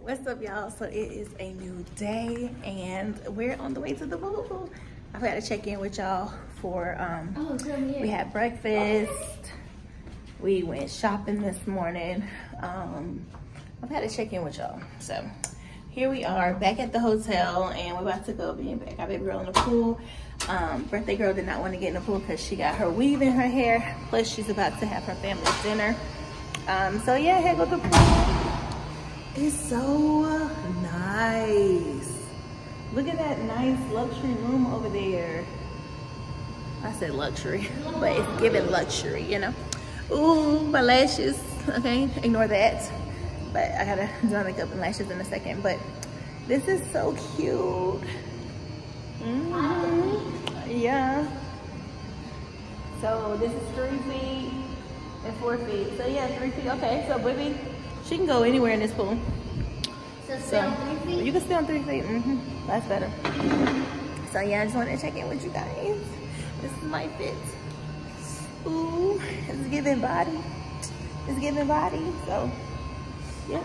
What's up, y'all? So it is a new day, and we're on the way to the pool. I forgot to check in with y'all for um. Oh. We had breakfast. We went shopping this morning. Um, I've had to check in with y'all. So here we are back at the hotel, and we're about to go be back. Our baby girl in the pool. Um, birthday girl did not want to get in the pool because she got her weave in her hair. Plus, she's about to have her family dinner. Um, so yeah, here go the pool. It's so nice. Look at that nice luxury room over there. I said luxury, but it's giving luxury, you know? Ooh, my lashes. Okay, ignore that. But I gotta do my makeup and lashes in a second. But this is so cute. Mm -hmm. Yeah. So this is three feet and four feet. So yeah, three feet. Okay, so baby, she can go anywhere in this pool. So stay on three feet? You can stay on three feet. Mm -hmm. That's better. So yeah, I just wanted to check in with you guys. This is my fit. Ooh, it's giving body. It's giving body. So yeah.